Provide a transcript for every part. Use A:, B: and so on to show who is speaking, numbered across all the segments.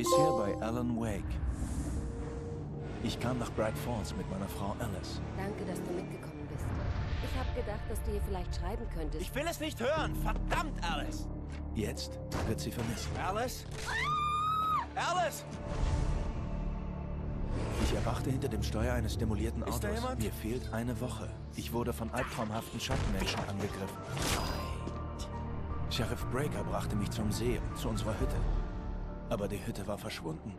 A: Bisher bei Alan Wake. Ich kam nach Bright Falls mit meiner Frau Alice.
B: Danke, dass du mitgekommen bist. Ich habe gedacht, dass du ihr vielleicht schreiben könntest.
C: Ich will es nicht hören! Verdammt, Alice!
A: Jetzt wird sie vermisst.
C: Alice? Alice!
A: Ich erwachte hinter dem Steuer eines demolierten
C: Ist da
A: Autos.
C: jemand?
A: Mir fehlt eine Woche. Ich wurde von albtraumhaften Schattenmenschen angegriffen. Sheriff Breaker brachte mich zum See und zu unserer Hütte. Aber die Hütte war verschwunden.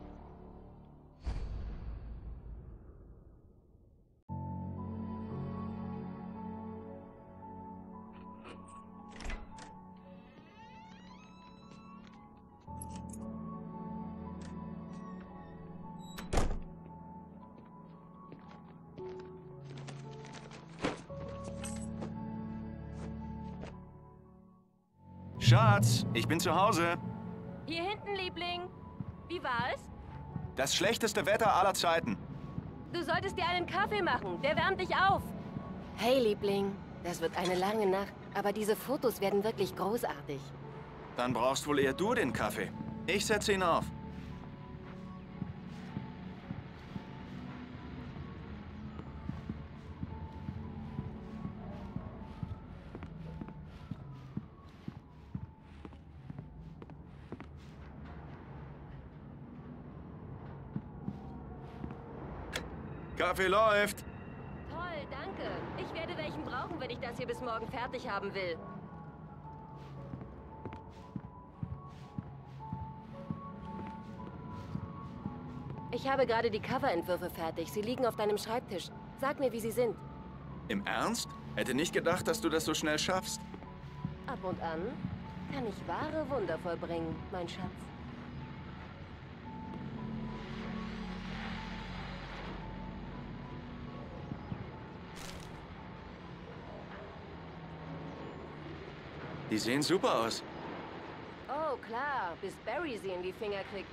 C: Schatz, ich bin zu Hause.
B: Hier hinten, Liebling. Wie war es?
C: Das schlechteste Wetter aller Zeiten.
B: Du solltest dir einen Kaffee machen. Der wärmt dich auf. Hey, Liebling. Das wird eine lange Nacht. Aber diese Fotos werden wirklich großartig.
C: Dann brauchst wohl eher du den Kaffee. Ich setze ihn auf. Kaffee läuft.
B: Toll, danke. Ich werde welchen brauchen, wenn ich das hier bis morgen fertig haben will. Ich habe gerade die Coverentwürfe fertig. Sie liegen auf deinem Schreibtisch. Sag mir, wie sie sind.
C: Im Ernst? Hätte nicht gedacht, dass du das so schnell schaffst.
B: Ab und an kann ich wahre Wunder vollbringen, mein Schatz.
C: Die sehen super aus.
B: Oh, klar, bis Barry sie in die Finger kriegt.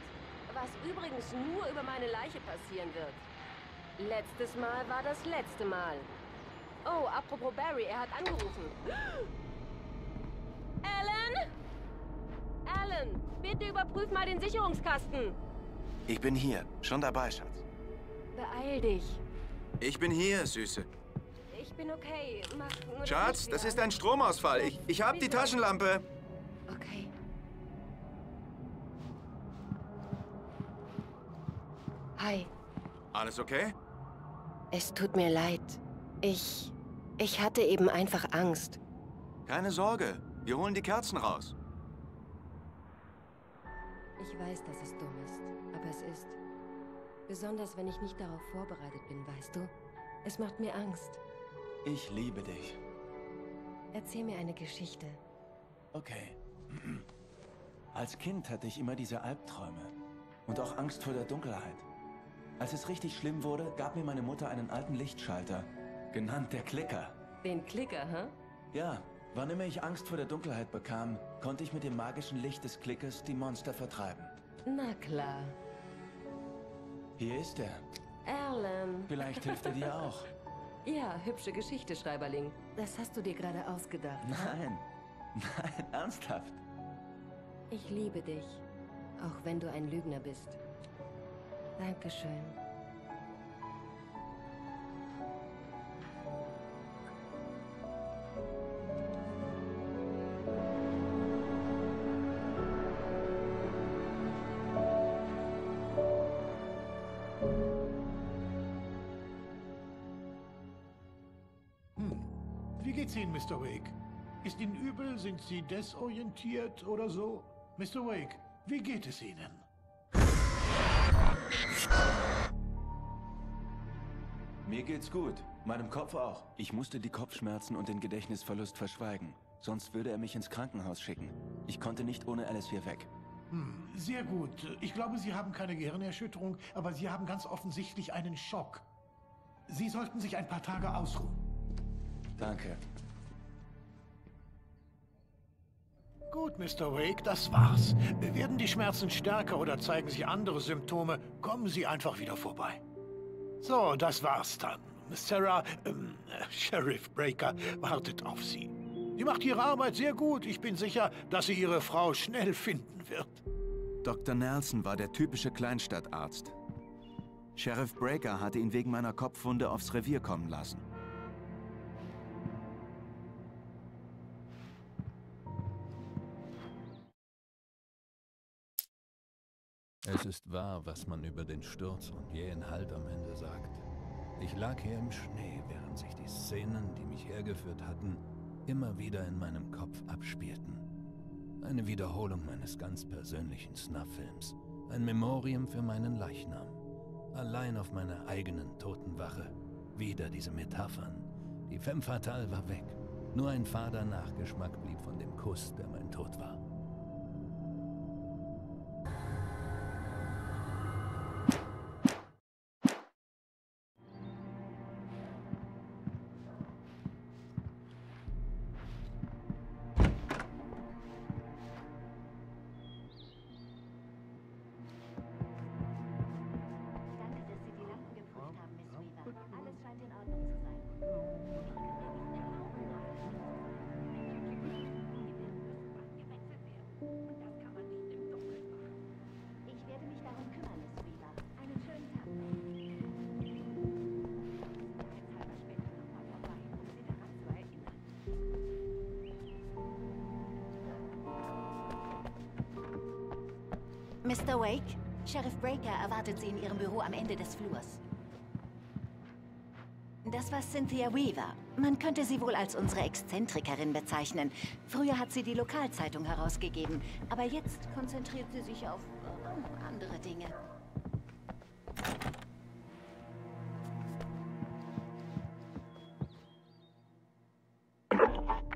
B: Was übrigens nur über meine Leiche passieren wird. Letztes Mal war das letzte Mal. Oh, apropos Barry, er hat angerufen. Alan? Alan, bitte überprüf mal den Sicherungskasten.
C: Ich bin hier. Schon dabei, Schatz.
B: Beeil dich.
C: Ich bin hier, Süße.
B: Ich bin okay. Mach
C: Schatz, das ist ein Stromausfall. Ich, ich hab die Taschenlampe.
B: Okay. Hi.
C: Alles okay?
B: Es tut mir leid. Ich. Ich hatte eben einfach Angst.
C: Keine Sorge. Wir holen die Kerzen raus.
B: Ich weiß, dass es dumm ist, aber es ist. Besonders wenn ich nicht darauf vorbereitet bin, weißt du? Es macht mir Angst.
A: Ich liebe dich.
B: Erzähl mir eine Geschichte.
A: Okay. Als Kind hatte ich immer diese Albträume und auch Angst vor der Dunkelheit. Als es richtig schlimm wurde, gab mir meine Mutter einen alten Lichtschalter, genannt der Klicker.
B: Den Klicker, hä?
A: Ja, wann immer ich Angst vor der Dunkelheit bekam, konnte ich mit dem magischen Licht des Klickers die Monster vertreiben.
B: Na klar.
A: Hier ist er.
B: Alan.
A: Vielleicht hilft er dir auch.
B: Ja, hübsche Geschichte, Schreiberling. Das hast du dir gerade ausgedacht.
A: Nein, nein, ernsthaft.
B: Ich liebe dich. Auch wenn du ein Lügner bist. Dankeschön.
D: Geht's Ihnen, Mr. Wake? Ist Ihnen übel? Sind Sie desorientiert oder so? Mr. Wake, wie geht es Ihnen?
A: Mir geht's gut. Meinem Kopf auch. Ich musste die Kopfschmerzen und den Gedächtnisverlust verschweigen. Sonst würde er mich ins Krankenhaus schicken. Ich konnte nicht ohne Alice hier weg.
D: Hm, sehr gut. Ich glaube, Sie haben keine Gehirnerschütterung, aber Sie haben ganz offensichtlich einen Schock. Sie sollten sich ein paar Tage ausruhen.
A: Danke.
D: Gut, Mr. Wake, das war's. Werden die Schmerzen stärker oder zeigen Sie andere Symptome, kommen Sie einfach wieder vorbei. So, das war's dann. Sarah, ähm, äh, Sheriff Breaker wartet auf Sie. Sie macht ihre Arbeit sehr gut. Ich bin sicher, dass sie ihre Frau schnell finden wird.
C: Dr. Nelson war der typische Kleinstadtarzt. Sheriff Breaker hatte ihn wegen meiner Kopfwunde aufs Revier kommen lassen.
E: Es ist wahr, was man über den Sturz und jähen Halt am Ende sagt. Ich lag hier im Schnee, während sich die Szenen, die mich hergeführt hatten, immer wieder in meinem Kopf abspielten. Eine Wiederholung meines ganz persönlichen Snuff-Films. Ein Memorium für meinen Leichnam. Allein auf meiner eigenen Totenwache. Wieder diese Metaphern. Die Femme Fatale war weg. Nur ein fader Nachgeschmack blieb von dem Kuss, der mein Tod war.
F: Mr. Wake, Sheriff Breaker erwartet Sie in Ihrem Büro am Ende des Flurs. Das war Cynthia Weaver. Man könnte sie wohl als unsere Exzentrikerin bezeichnen. Früher hat sie die Lokalzeitung herausgegeben, aber jetzt konzentriert sie sich auf äh, andere Dinge.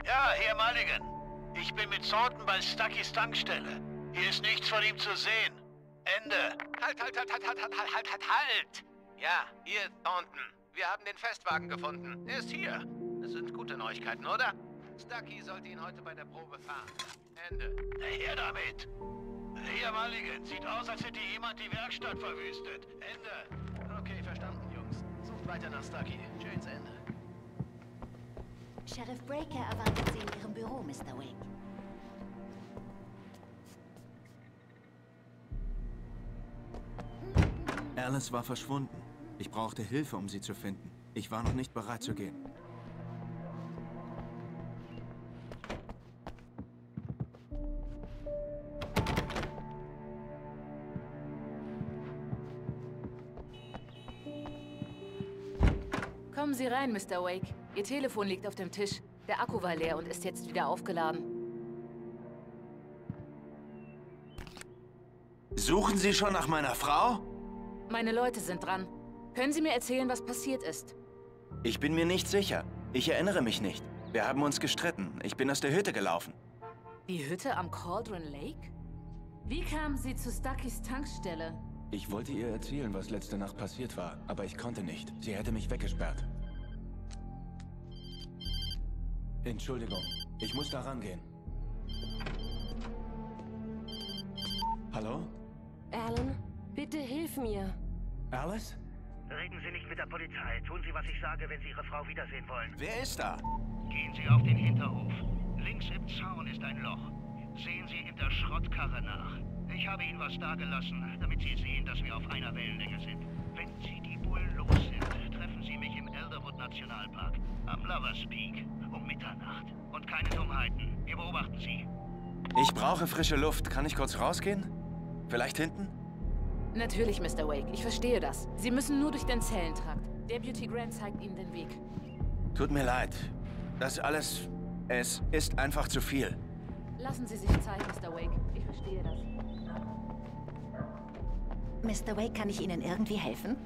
G: Ja, hier Mulligan. Ich bin mit Thornton bei Stuckys Tankstelle. Hier ist nichts von ihm zu sehen. Ende.
H: Halt, halt, halt, halt, halt, halt, halt, halt, halt, halt! Ja, hier Thornton. Wir haben den Festwagen gefunden. Er ist hier. Das sind gute Neuigkeiten, oder? Stucky sollte ihn heute bei der Probe fahren. Ende.
G: Her damit. Hier Mulligan. Sieht aus, als hätte jemand die Werkstatt verwüstet. Ende.
H: Okay, verstanden, Jungs. Sucht weiter nach Stucky. Schönes Ende.
F: Sheriff Breaker erwartet Sie in Ihrem Büro, Mr. Wake.
C: Alice war verschwunden. Ich brauchte Hilfe, um sie zu finden. Ich war noch nicht bereit zu gehen.
I: Kommen Sie rein, Mr. Wake. Ihr Telefon liegt auf dem Tisch. Der Akku war leer und ist jetzt wieder aufgeladen.
C: Suchen Sie schon nach meiner Frau?
I: Meine Leute sind dran. Können Sie mir erzählen, was passiert ist?
C: Ich bin mir nicht sicher. Ich erinnere mich nicht. Wir haben uns gestritten. Ich bin aus der Hütte gelaufen.
I: Die Hütte am Cauldron Lake? Wie kamen Sie zu Stuckys Tankstelle?
J: Ich wollte ihr erzählen, was letzte Nacht passiert war, aber ich konnte nicht. Sie hätte mich weggesperrt. Entschuldigung, ich muss da rangehen. Hallo?
B: Alan, bitte hilf mir.
J: Alice?
K: Reden Sie nicht mit der Polizei. Tun Sie, was ich sage, wenn Sie Ihre Frau wiedersehen wollen.
C: Wer ist da?
K: Gehen Sie auf den Hinterhof. Links im Zaun ist ein Loch. Sehen Sie in der Schrottkarre nach. Ich habe Ihnen was dagelassen, damit Sie sehen, dass wir auf einer Wellenlänge sind. Wenn Sie die Bullen los sind, treffen Sie mich im Elderwood Nationalpark am Lovers Peak um Mitternacht. Und keine Dummheiten. Wir beobachten Sie.
C: Ich brauche frische Luft. Kann ich kurz rausgehen? Vielleicht hinten?
I: Natürlich, Mr. Wake. Ich verstehe das. Sie müssen nur durch den Zellentrakt. Deputy Grant zeigt Ihnen den Weg.
C: Tut mir leid. Das alles... Es ist einfach zu viel.
I: Lassen Sie sich Zeit, Mr. Wake. Ich verstehe das.
F: Mr. Wake, kann ich Ihnen irgendwie helfen?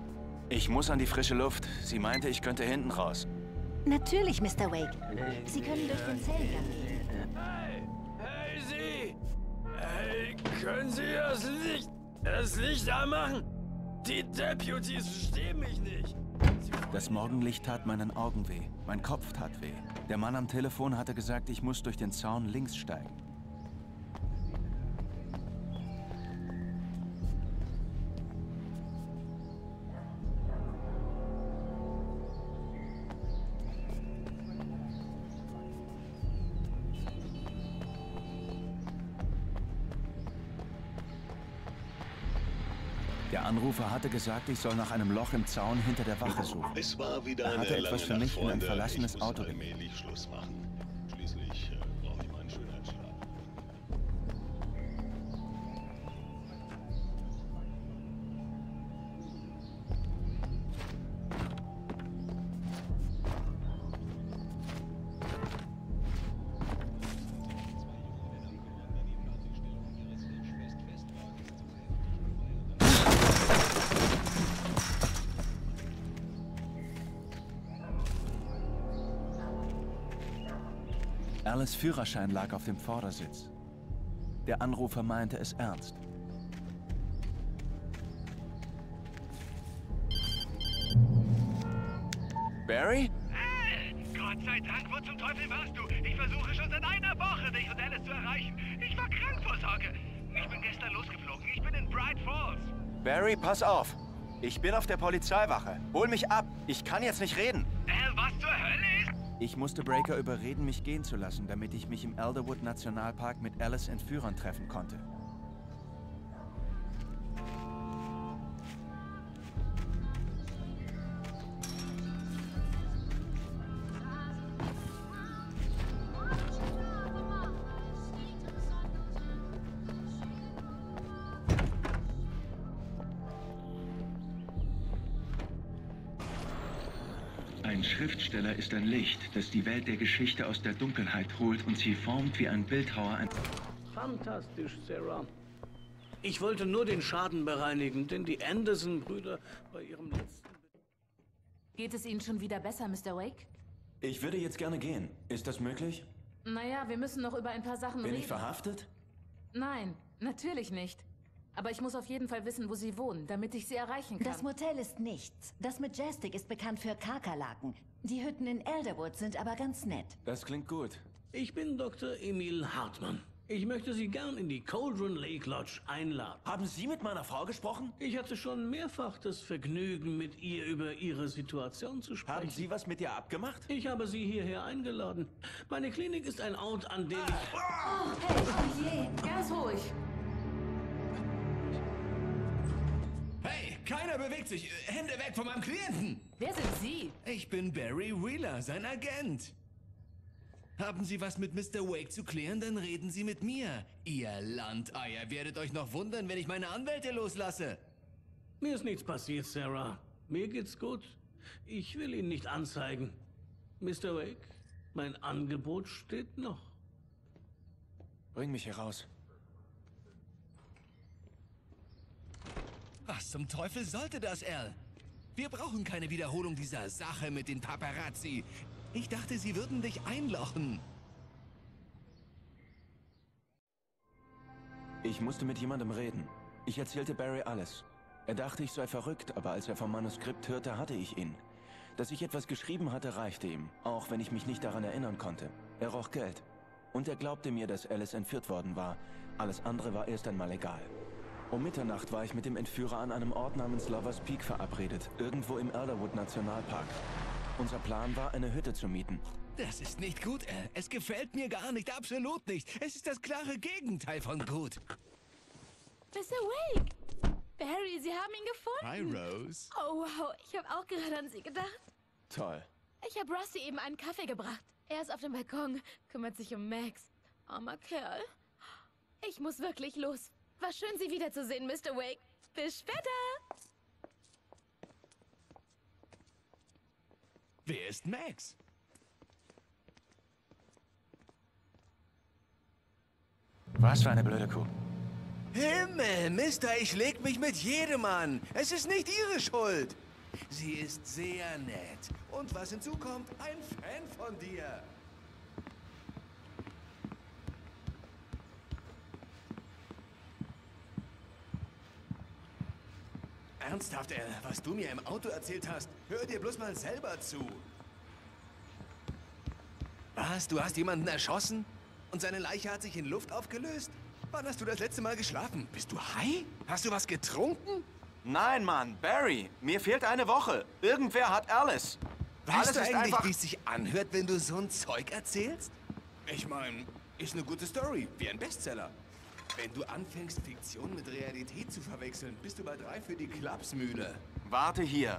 C: Ich muss an die frische Luft. Sie meinte, ich könnte hinten raus.
F: Natürlich, Mr. Wake. Sie können durch den Zellengang gehen.
L: Hey, hey Sie! Hey, können Sie das Licht, das Licht anmachen? Die Deputies verstehen mich nicht.
C: Das Morgenlicht tat meinen Augen weh. Mein Kopf tat weh. Der Mann am Telefon hatte gesagt, ich muss durch den Zaun links steigen.
M: Anrufer hatte gesagt, ich soll nach einem Loch im Zaun hinter der Wache suchen.
N: Es war wieder
M: er hatte etwas für mich in ein
N: Freunde.
M: verlassenes Auto.
N: Schließlich
M: Führerschein lag auf dem Vordersitz. Der Anrufer meinte es ernst. Barry?
G: Gott sei Dank, wo zum Teufel warst du? Ich versuche schon seit einer Woche, dich und Alice zu erreichen. Ich war krank vor Sorge. Ich bin gestern losgeflogen. Ich bin in Bright Falls.
M: Barry, pass auf. Ich bin auf der Polizeiwache. Hol mich ab. Ich kann jetzt nicht reden.
G: Al,
M: Ich musste Breaker überreden, mich gehen zu lassen, damit ich mich im Elderwood Nationalpark mit Alice Entführern treffen konnte.
C: Schriftsteller ist ein Licht, das die Welt der Geschichte aus der Dunkelheit holt und sie formt wie ein Bildhauer ein...
A: Fantastisch, Sarah. Ich wollte nur den Schaden bereinigen, den die Anderson-Brüder bei ihrem letzten...
I: Geht es Ihnen schon wieder besser, Mr. Wake?
C: Ich würde jetzt gerne gehen. Ist das möglich?
I: Naja, wir müssen noch über ein paar Sachen
C: Bin
I: reden.
C: ich verhaftet?
I: Nein, natürlich nicht. Aber ich muss auf jeden Fall wissen, wo Sie wohnen, damit ich Sie erreichen kann.
F: Das Motel ist nichts. Das Majestic ist bekannt für Kakerlaken. Die Hütten in Elderwood sind aber ganz nett.
C: Das klingt gut.
A: Ich bin Dr. Emil Hartmann. Ich möchte Sie gern in die Cauldron Lake Lodge einladen.
C: Haben Sie mit meiner Frau gesprochen?
A: Ich hatte schon mehrfach das Vergnügen, mit ihr über Ihre Situation zu sprechen.
C: Haben Sie was mit ihr abgemacht?
A: Ich habe Sie hierher eingeladen. Meine Klinik ist ein Ort, an dem ich...
I: Oh, hey, oh je. Ganz ruhig.
O: Keiner bewegt sich. Hände weg von meinem Klienten.
I: Wer sind Sie?
O: Ich bin Barry Wheeler, sein Agent. Haben Sie was mit Mr. Wake zu klären, dann reden Sie mit mir. Ihr Landeier werdet euch noch wundern, wenn ich meine Anwälte loslasse.
A: Mir ist nichts passiert, Sarah. Mir geht's gut. Ich will ihn nicht anzeigen. Mr. Wake, mein Angebot steht noch.
C: Bring mich hier
O: Was zum Teufel sollte das, Al? Wir brauchen keine Wiederholung dieser Sache mit den Paparazzi. Ich dachte, sie würden dich einlochen.
C: Ich musste mit jemandem reden. Ich erzählte Barry alles. Er dachte, ich sei verrückt, aber als er vom Manuskript hörte, hatte ich ihn. Dass ich etwas geschrieben hatte, reichte ihm, auch wenn ich mich nicht daran erinnern konnte. Er roch Geld. Und er glaubte mir, dass Alice entführt worden war. Alles andere war erst einmal egal. Um Mitternacht war ich mit dem Entführer an einem Ort namens Lovers Peak verabredet, irgendwo im Elderwood Nationalpark. Unser Plan war, eine Hütte zu mieten.
O: Das ist nicht gut, Al. Es gefällt mir gar nicht, absolut nicht. Es ist das klare Gegenteil von gut.
P: Mr. Wake! Barry, Sie haben ihn gefunden.
O: Hi, Rose.
P: Oh, wow. Ich habe auch gerade an Sie gedacht.
C: Toll.
P: Ich habe Rusty eben einen Kaffee gebracht. Er ist auf dem Balkon, kümmert sich um Max. Armer Kerl. Ich muss wirklich los. War schön, Sie wiederzusehen, Mr. Wake. Bis später.
O: Wer ist Max?
M: Was für eine blöde Kuh.
O: Himmel, Mister, ich leg mich mit jedem an. Es ist nicht Ihre Schuld. Sie ist sehr nett. Und was hinzukommt, ein Fan von dir. Ernsthaft, Al, was du mir im Auto erzählt hast, hör dir bloß mal selber zu. Was, du hast jemanden erschossen? Und seine Leiche hat sich in Luft aufgelöst? Wann hast du das letzte Mal geschlafen? Bist du high? Hast du was getrunken?
M: Nein, Mann, Barry, mir fehlt eine Woche. Irgendwer hat Alice.
O: Weißt
M: Alles
O: du eigentlich,
M: einfach-
O: wie es sich anhört, wenn du so ein Zeug erzählst? Ich meine, ist eine gute Story, wie ein Bestseller. Wenn du anfängst, Fiktion mit Realität zu verwechseln, bist du bei drei für die Klapsmühle.
C: Warte hier.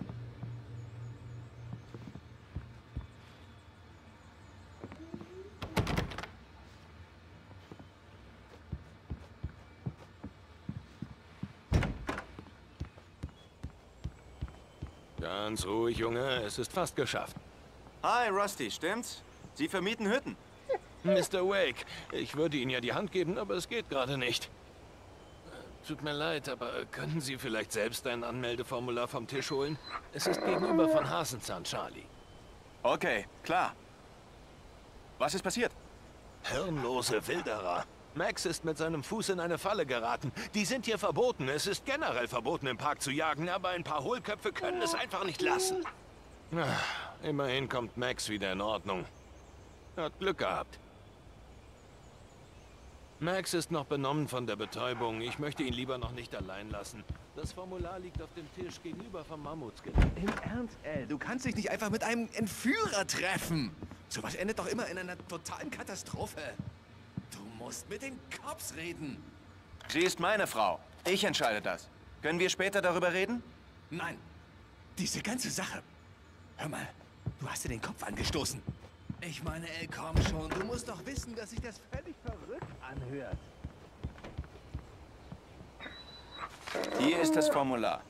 H: Ganz ruhig, Junge. Es ist fast geschafft.
C: Hi, Rusty, stimmt's? Sie vermieten Hütten.
H: Mr. Wake, ich würde Ihnen ja die Hand geben, aber es geht gerade nicht. Tut mir leid, aber können Sie vielleicht selbst ein Anmeldeformular vom Tisch holen? Es ist gegenüber von Hasenzahn, Charlie.
C: Okay, klar. Was ist passiert?
H: Hirnlose Wilderer. Max ist mit seinem Fuß in eine Falle geraten. Die sind hier verboten. Es ist generell verboten, im Park zu jagen, aber ein paar Hohlköpfe können es einfach nicht lassen. Ah, immerhin kommt Max wieder in Ordnung. Er hat Glück gehabt. Max ist noch benommen von der Betäubung. Ich möchte ihn lieber noch nicht allein lassen. Das Formular liegt auf dem Tisch gegenüber vom Mammutskelett.
O: Im Ernst, Al, du kannst dich nicht einfach mit einem Entführer treffen. Sowas endet doch immer in einer totalen Katastrophe. Du musst mit den Cops reden.
C: Sie ist meine Frau. Ich entscheide das. Können wir später darüber reden?
O: Nein. Diese ganze Sache. Hör mal, du hast dir den Kopf angestoßen. Ich meine, ey, komm schon. Du musst doch wissen, dass sich das völlig verrückt anhört.
C: Hier ist das Formular.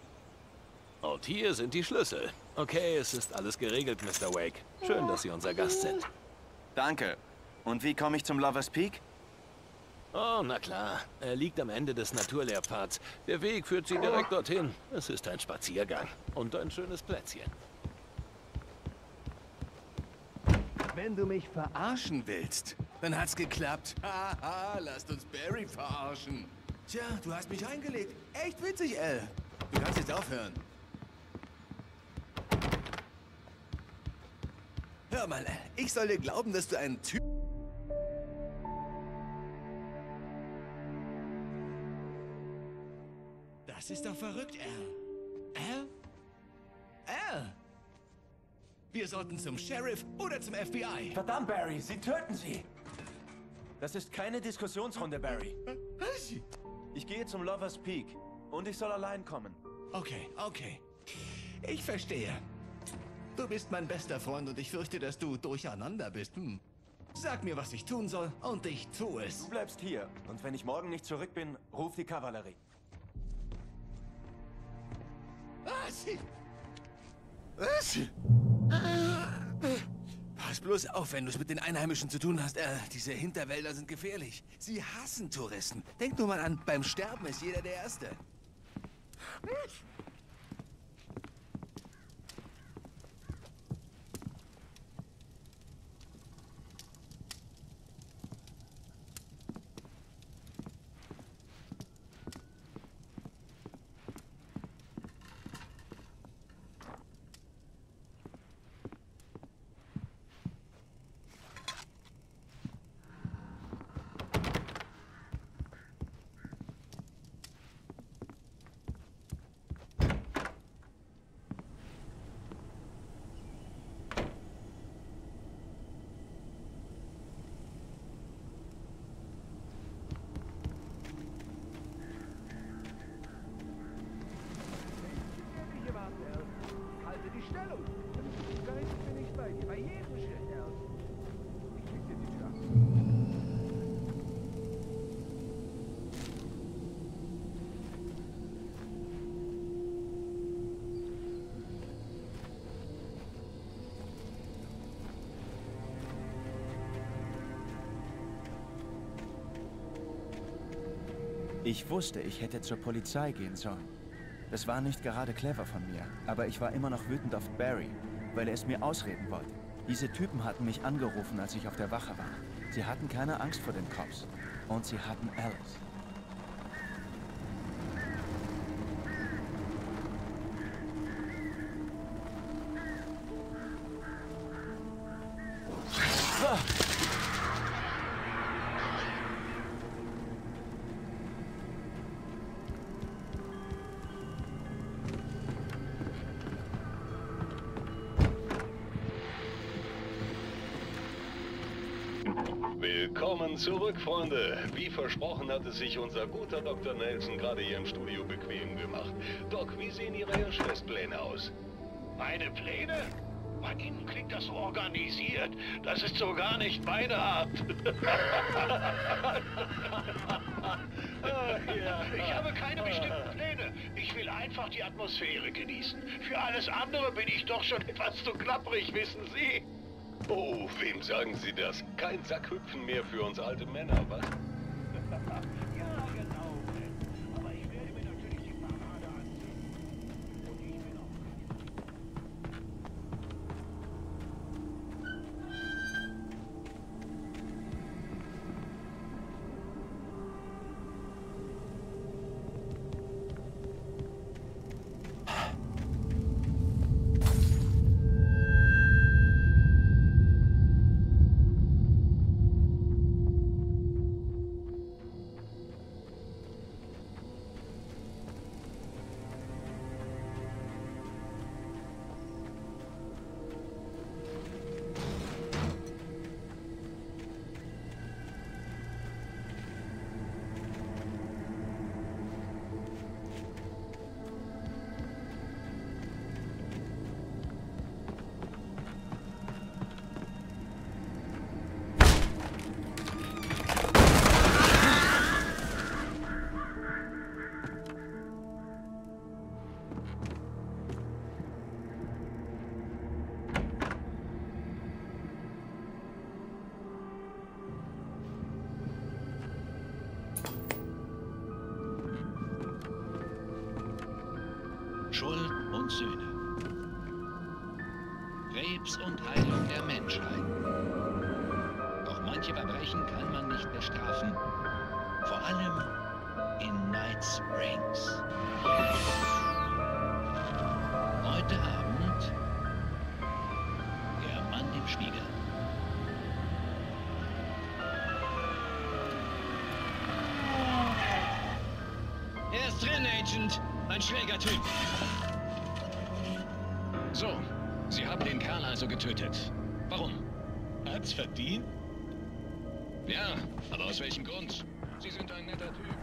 H: Und hier sind die Schlüssel. Okay, es ist alles geregelt, Mr. Wake. Schön, dass Sie unser Gast sind.
C: Danke. Und wie komme ich zum Lovers Peak?
H: Oh, na klar. Er liegt am Ende des Naturlehrpfads. Der Weg führt Sie direkt dorthin. Es ist ein Spaziergang. Und ein schönes Plätzchen.
O: Wenn du mich verarschen willst, dann hat's geklappt. Haha, lasst uns Barry verarschen. Tja, du hast mich eingelegt. Echt witzig, Al. Du kannst jetzt aufhören. Hör mal, Al, ich soll dir glauben, dass du ein Typ... Das ist doch verrückt, Al. Wir sollten zum Sheriff oder zum FBI.
A: Verdammt, Barry, Sie töten sie! Das ist keine Diskussionsrunde, Barry. Ich gehe zum Lovers Peak und ich soll allein kommen.
O: Okay, okay. Ich verstehe. Du bist mein bester Freund und ich fürchte, dass du durcheinander bist. Hm. Sag mir, was ich tun soll und ich tue es.
A: Du bleibst hier und wenn ich morgen nicht zurück bin, ruf die Kavallerie.
O: Was? Was? Pass bloß auf, wenn du es mit den Einheimischen zu tun hast. Äh, diese Hinterwälder sind gefährlich. Sie hassen Touristen. Denk nur mal an, beim Sterben ist jeder der Erste.
Q: Ich
C: wusste, ich hätte zur Polizei gehen sollen. Das war nicht gerade clever von mir, aber ich war immer noch wütend auf Barry, weil er es mir ausreden wollte. Diese Typen hatten mich angerufen, als ich auf der Wache war. Sie hatten keine Angst vor den Cops. Und sie hatten Alice.
N: Willkommen zurück, Freunde. Wie versprochen hatte sich unser guter Dr. Nelson gerade hier im Studio bequem gemacht. Doc, wie sehen Ihre Hirschfestpläne aus?
G: Meine Pläne? Bei Ihnen klingt das so organisiert. Das ist so gar nicht meine Art. Ich habe keine bestimmten Pläne. Ich will einfach die Atmosphäre genießen. Für alles andere bin ich doch schon etwas zu klapprig, wissen Sie.
N: Oh, wem sagen Sie das? Kein Sackhüpfen mehr für uns alte Männer, was?
R: Agent. Ein schräger Typ.
S: So, Sie haben den Kerl also getötet. Warum?
R: Hat's verdient?
S: Ja, aber aus welchem Grund? Sie sind ein netter Typ.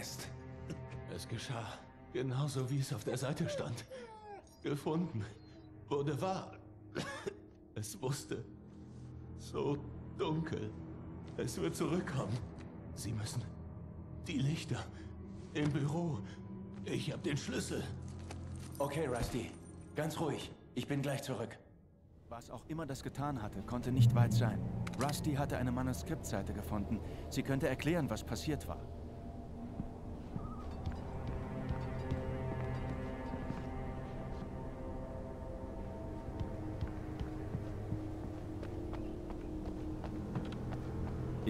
T: Mist.
H: Es geschah genauso, wie es auf der Seite stand. Gefunden. Wurde wahr. Es wusste. So dunkel. Es wird zurückkommen. Sie müssen. Die Lichter. Im Büro. Ich habe den Schlüssel.
C: Okay, Rusty. Ganz ruhig. Ich bin gleich zurück. Was auch immer das getan hatte, konnte nicht weit sein. Rusty hatte eine Manuskriptseite gefunden. Sie könnte erklären, was passiert war.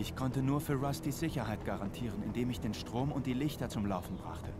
C: Ich konnte nur für Rustys Sicherheit garantieren, indem ich den Strom und die Lichter zum Laufen brachte.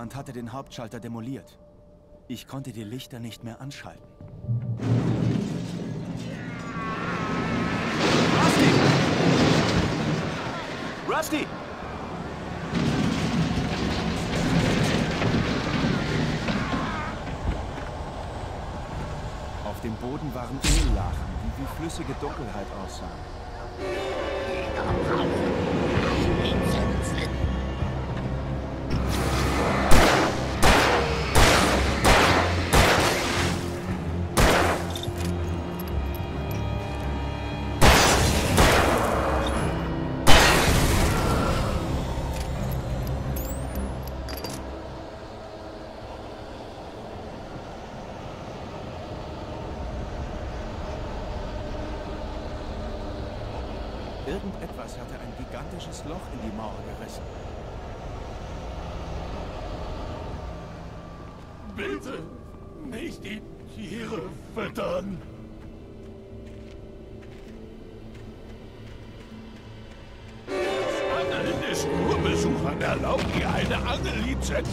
C: Jemand hatte den Hauptschalter demoliert. Ich konnte die Lichter nicht mehr anschalten.
A: Rusty!
C: Auf dem Boden waren Öllachen, die wie flüssige Dunkelheit aussahen. Gigantisches Loch in die Mauer gerissen.
S: Bitte nicht die Tiere füttern. Nur Besuchern erlaubt, die eine Angellizenz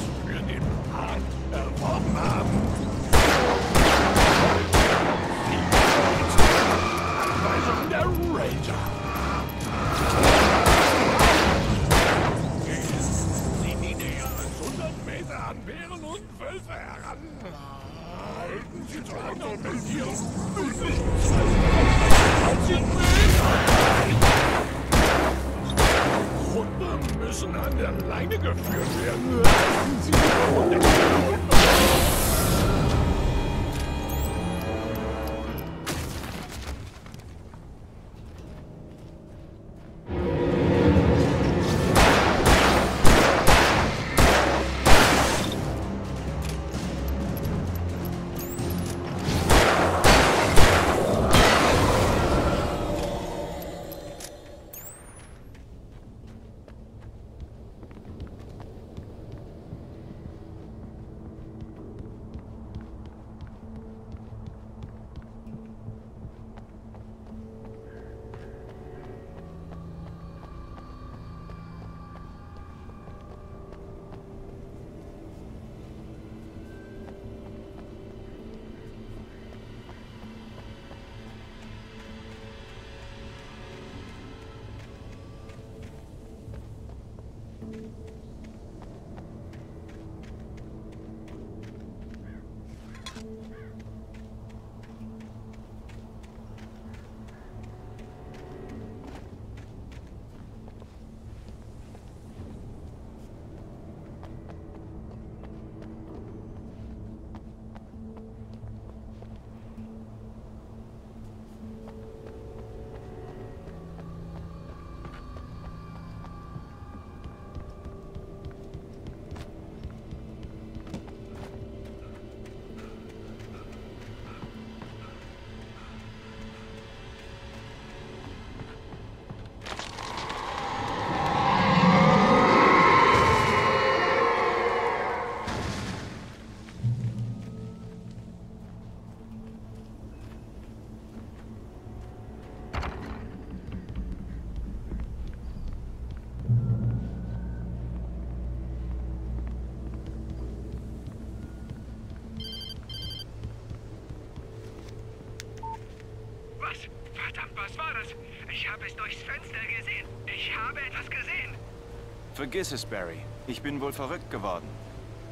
C: Vergiss es, Barry. Ich bin wohl verrückt geworden.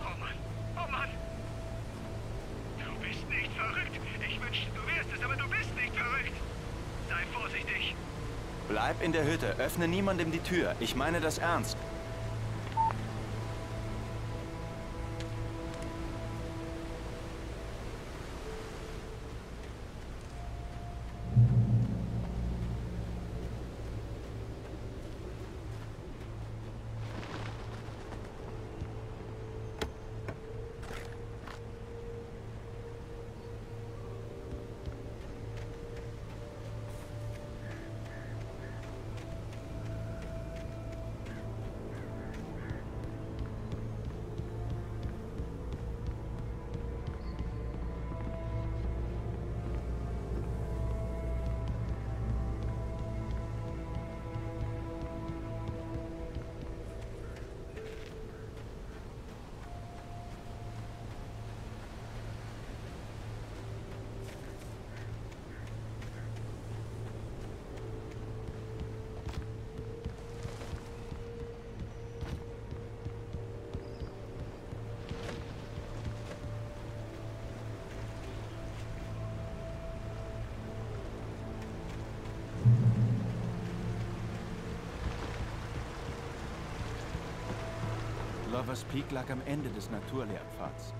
G: Oh Mann, oh Mann. Du bist nicht verrückt. Ich wünschte, du wärst es, aber du bist nicht verrückt. Sei vorsichtig.
C: Bleib in der Hütte. Öffne niemandem die Tür. Ich meine das ernst. Lovers Peak lag am Ende des Naturlehrpfads.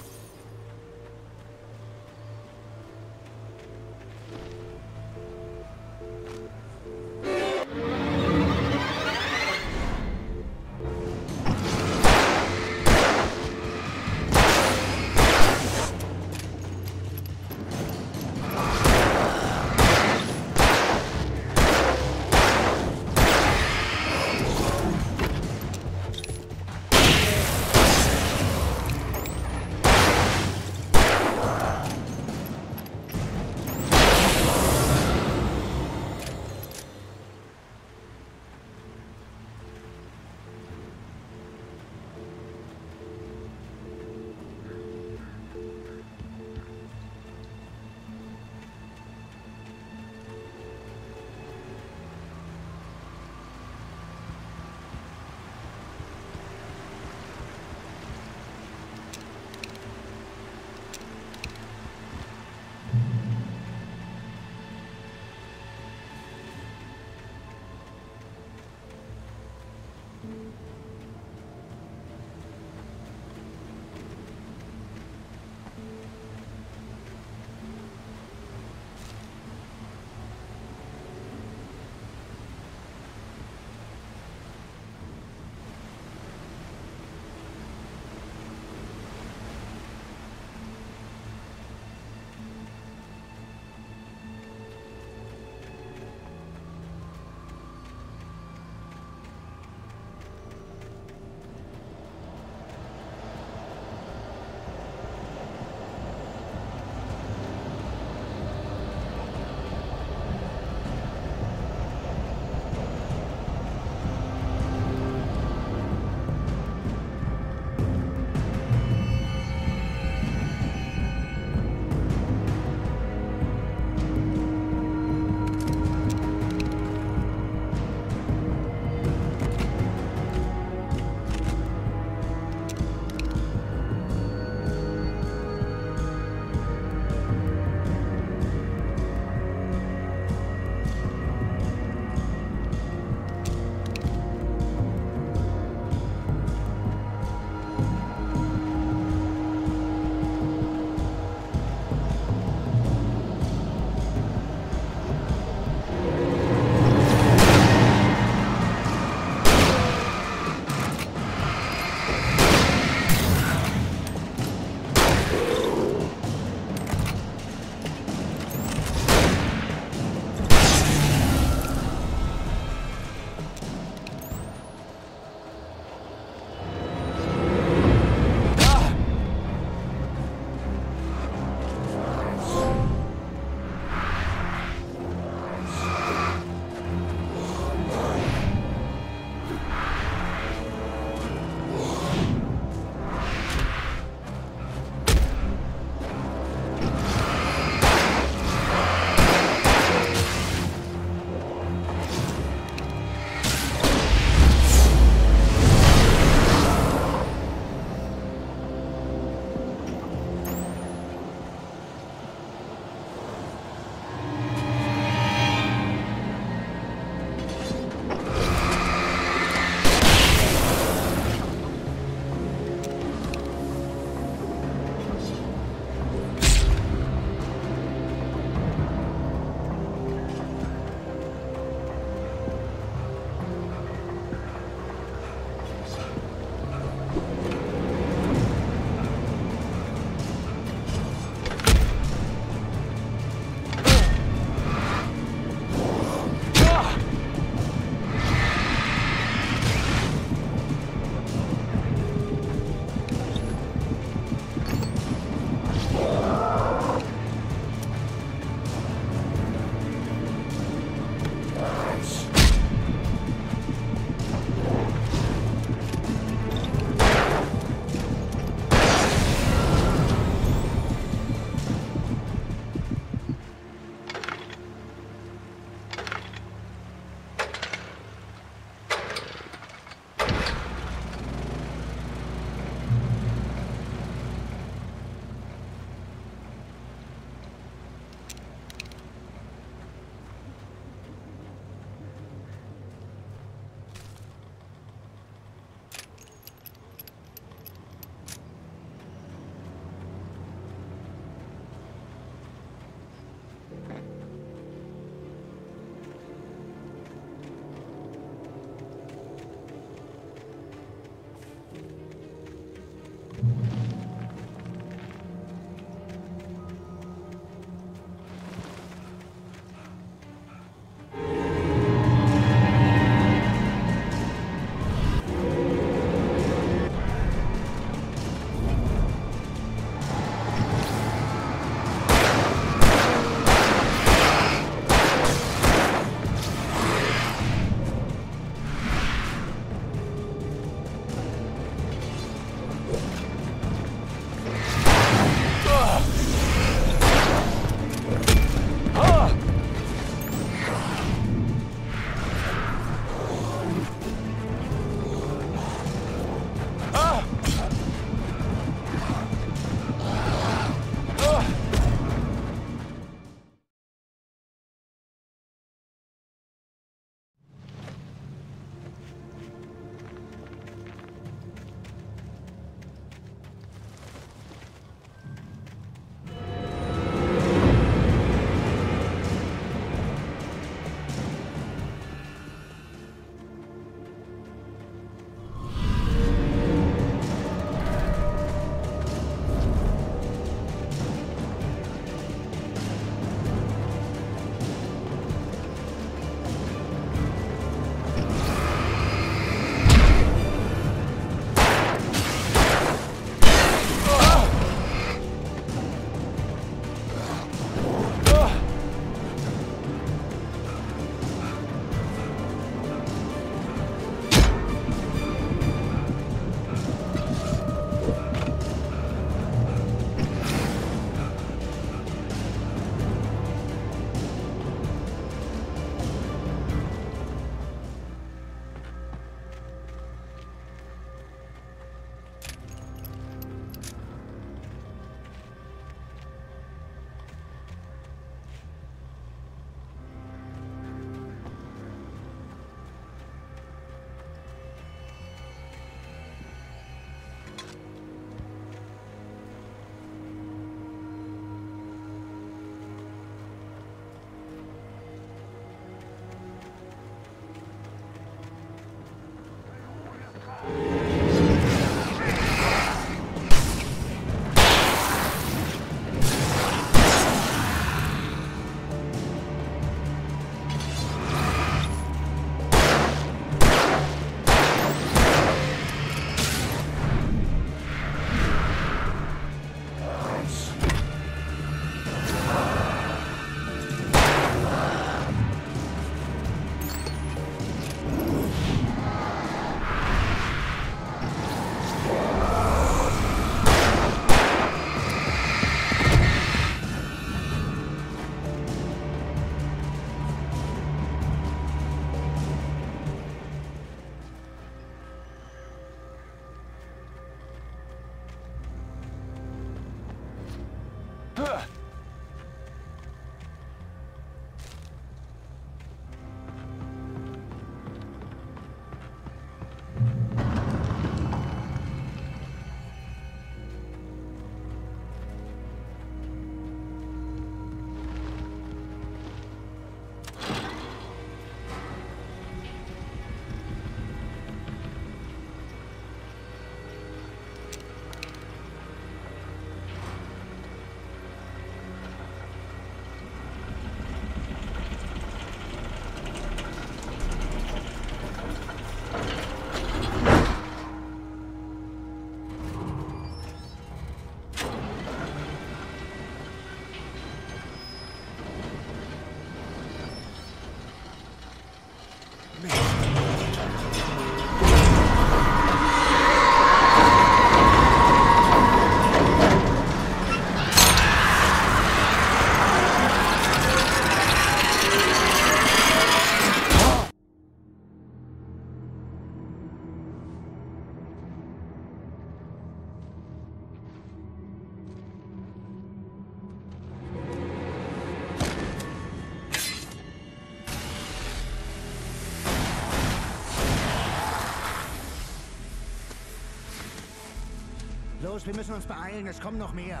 K: Los, wir müssen uns beeilen, es kommen noch mehr.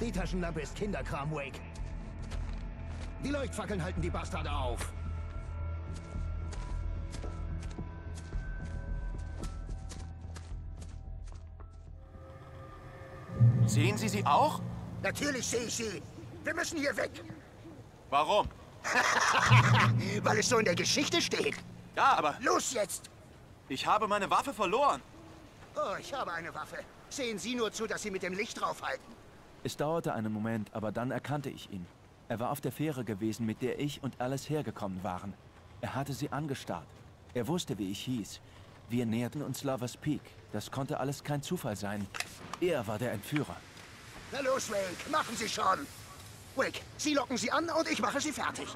K: Die Taschenlampe ist Kinderkram, Wake. Die Leuchtfackeln halten die Bastarde auf.
C: Sehen Sie sie auch?
K: Natürlich sehe ich sie. Wir müssen hier weg.
C: Warum?
K: Weil es so in der Geschichte steht.
C: Ja, aber...
K: Los jetzt!
C: Ich habe meine Waffe verloren.
K: Oh, ich habe eine Waffe. Sehen Sie nur zu, dass Sie mit dem Licht draufhalten.
C: Es dauerte einen Moment, aber dann erkannte ich ihn. Er war auf der Fähre gewesen, mit der ich und Alice hergekommen waren. Er hatte sie angestarrt. Er wusste, wie ich hieß. Wir näherten uns Lovers Peak. Das konnte alles kein Zufall sein. Er war der Entführer.
K: Na los, Wake, machen Sie schon. Wake, Sie locken sie an und ich mache sie fertig.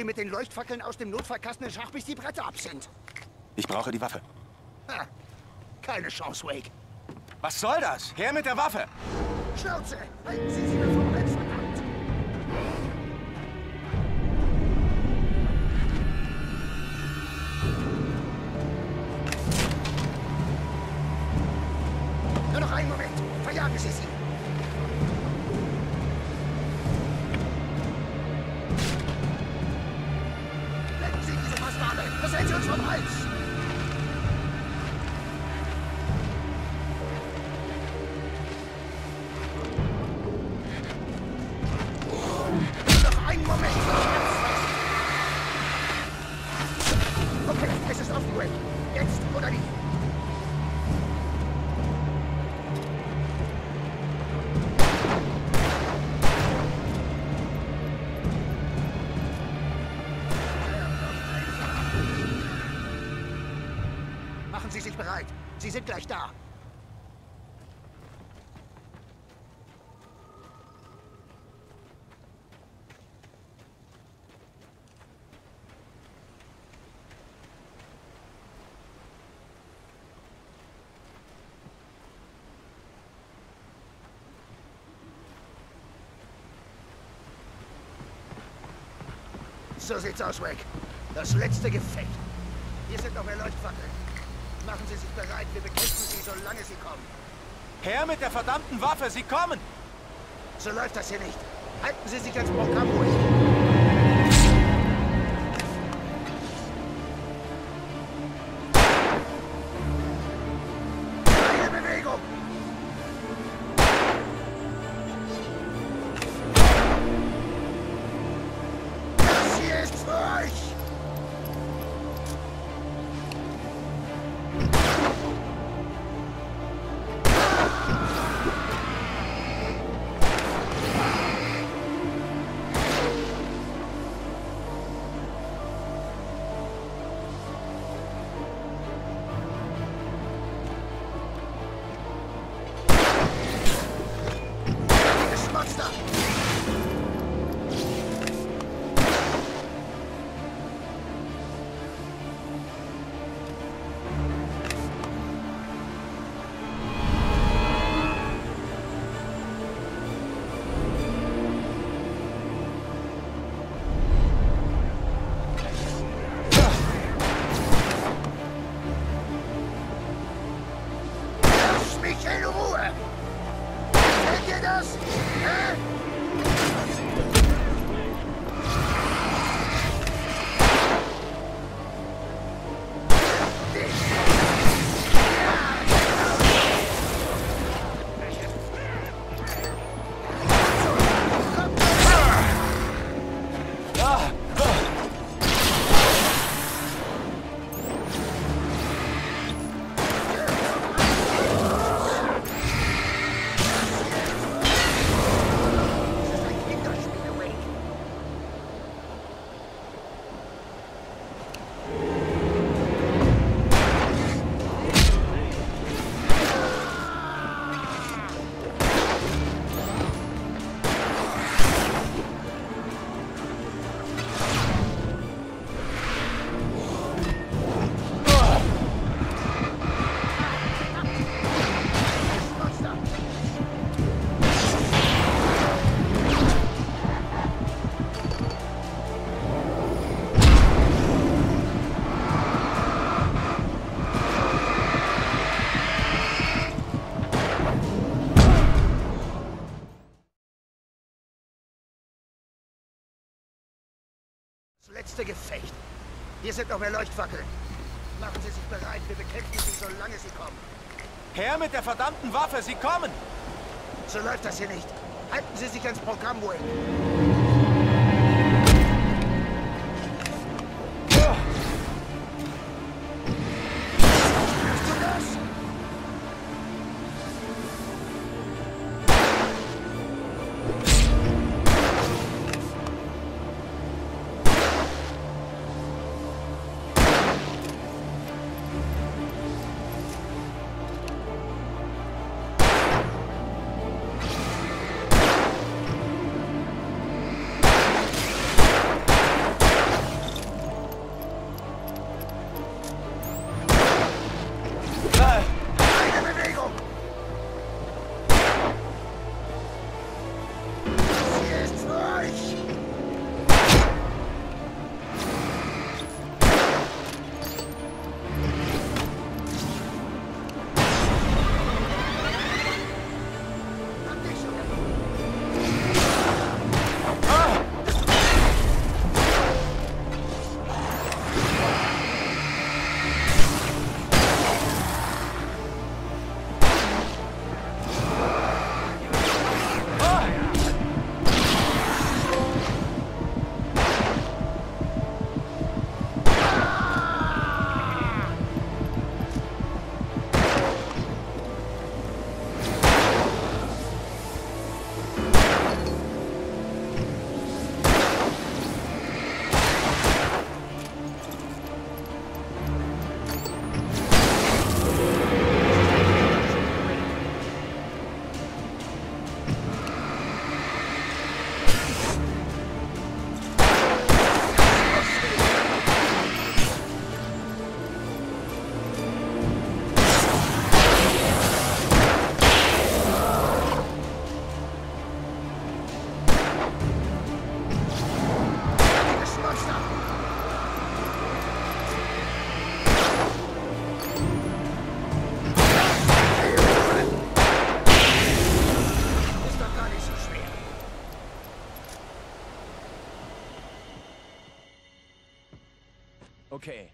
K: Sie mit den Leuchtfackeln aus dem Notfallkasten in Schach, bis die Bretter ab sind.
C: Ich brauche die Waffe.
K: Ha, keine Chance, Wake.
C: Was soll das? Her mit der Waffe!
K: Schnauze! Halten Sie sie mir So sieht's aus, Wake. Das letzte Gefecht. Hier sind noch mehr Leuchtfackeln. Machen Sie sich bereit, wir bekämpfen Sie, solange Sie kommen.
C: Her mit der verdammten Waffe! Sie kommen!
K: So läuft das hier nicht. Halten Sie sich ans Programm ruhig. Sind noch mehr Leuchtfackeln. Machen Sie sich bereit, wir bekämpfen sie, solange sie kommen.
C: Her mit der verdammten Waffe, sie kommen!
K: So läuft das hier nicht. Halten Sie sich ans Programm, Wayne.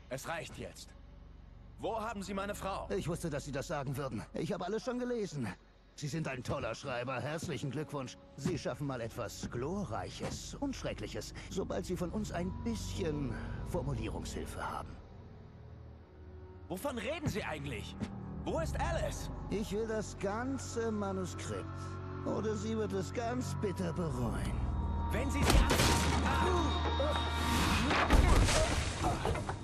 C: Es reicht jetzt. Wo haben Sie meine Frau?
K: Ich wusste, dass Sie das sagen würden. Ich habe alles schon gelesen. Sie sind ein toller Schreiber. Herzlichen Glückwunsch. Sie schaffen mal etwas Glorreiches und Schreckliches, sobald Sie von uns ein bisschen Formulierungshilfe haben.
C: Wovon reden Sie eigentlich? Wo ist Alice?
K: Ich will das ganze Manuskript. Oder sie wird es ganz bitter bereuen.
C: Wenn Sie sie
K: Sie werden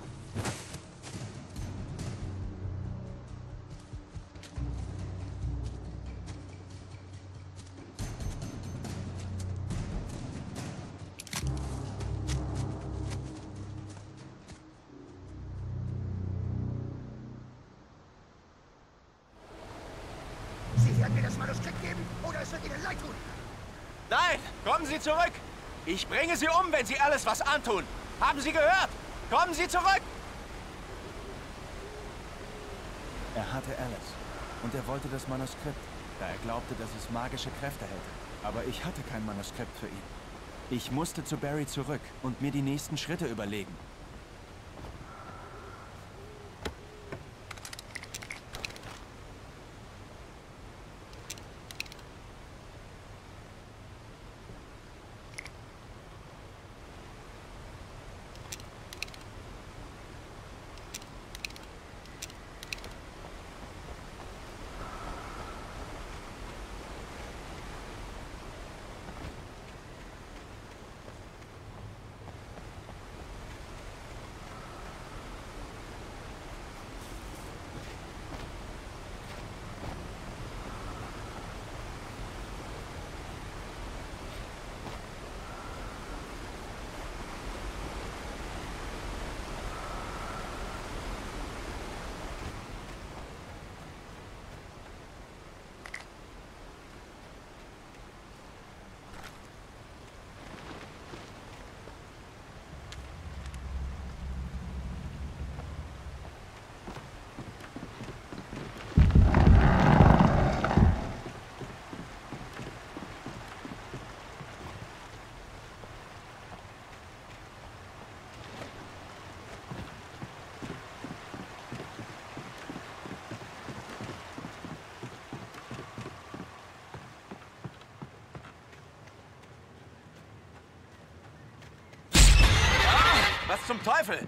C: Nein, kommen Sie zurück! Ich bringe Sie um, wenn Sie alles was antun. Haben Sie gehört? Kommen Sie zurück! Er hatte Alice. Und er wollte das Manuskript, da er glaubte, dass es magische Kräfte hätte. Aber ich hatte kein Manuskript für ihn. Ich musste zu Barry zurück und mir die nächsten Schritte überlegen. Zum Teufel?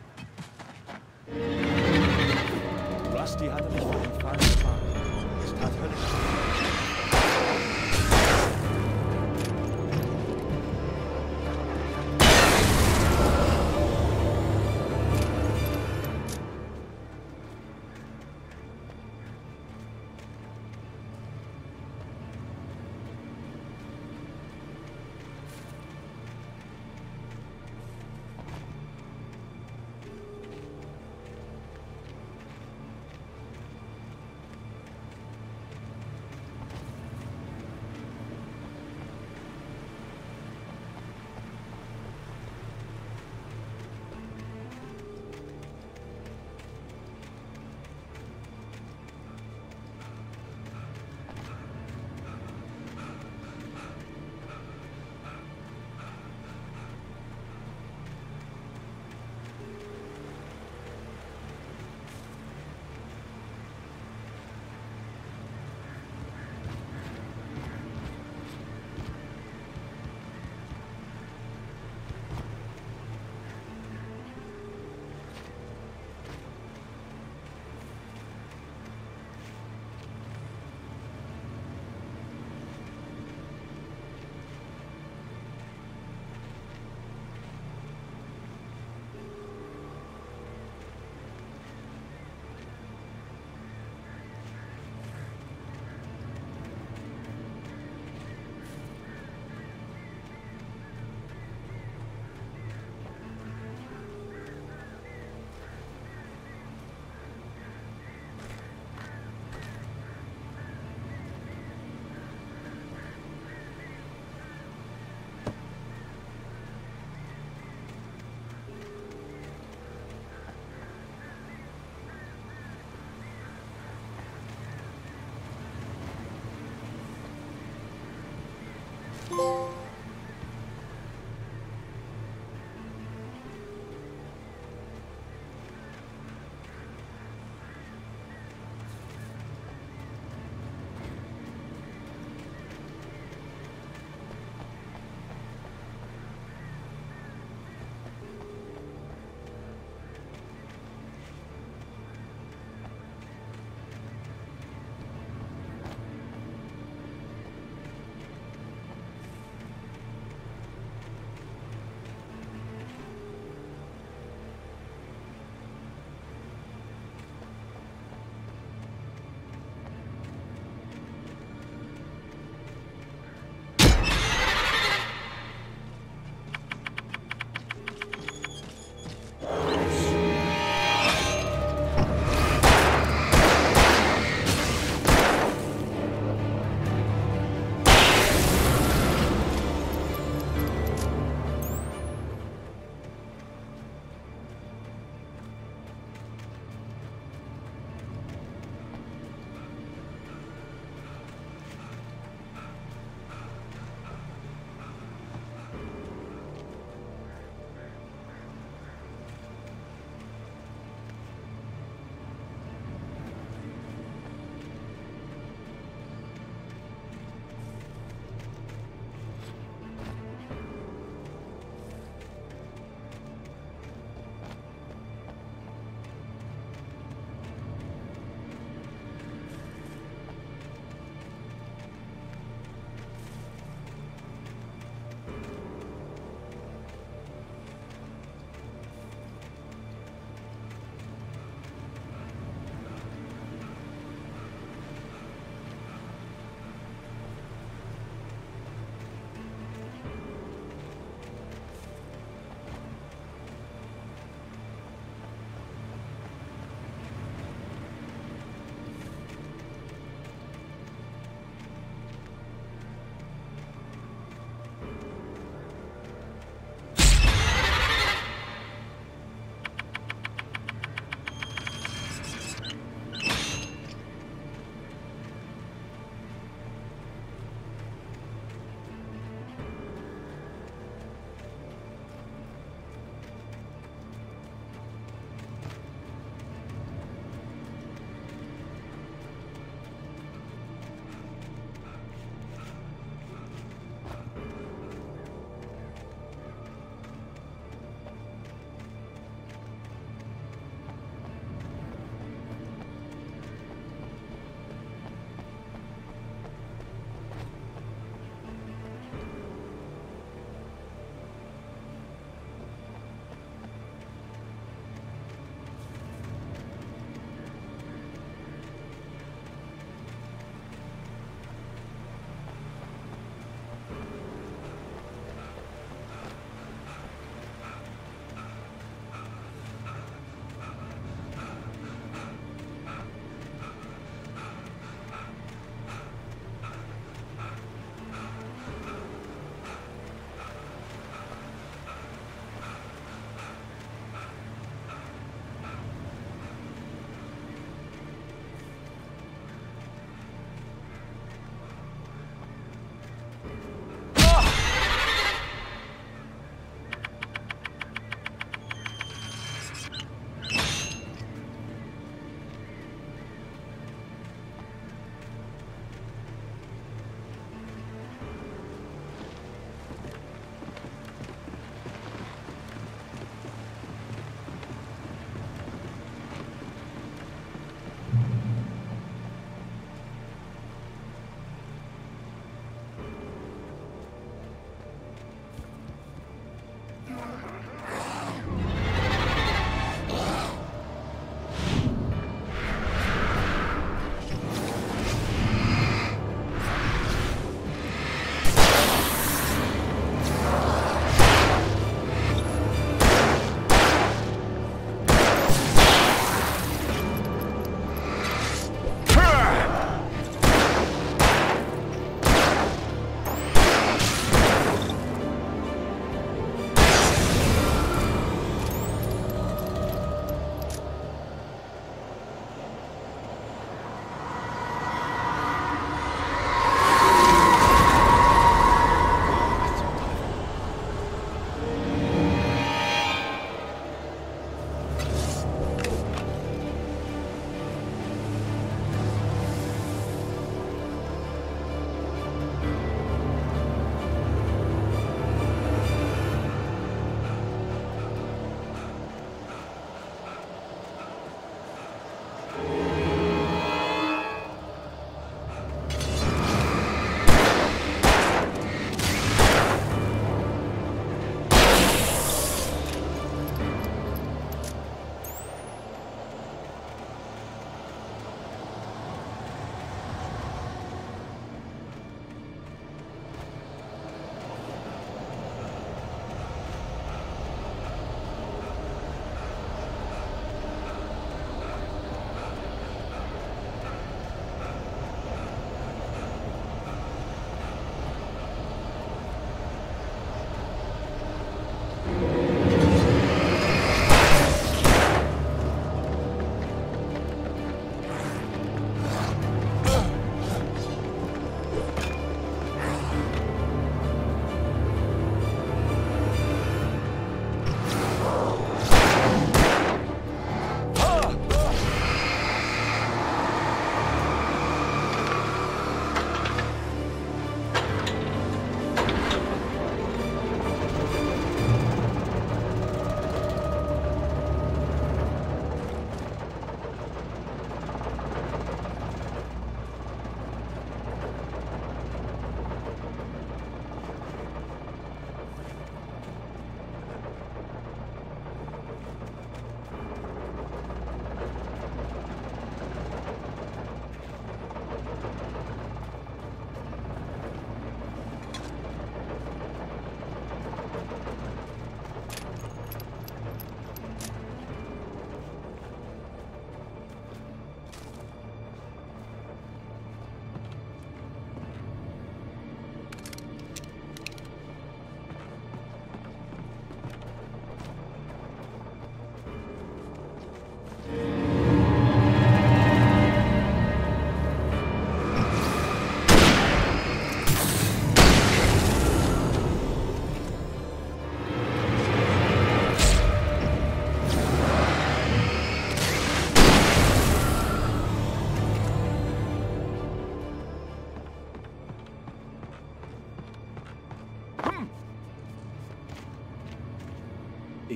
C: Música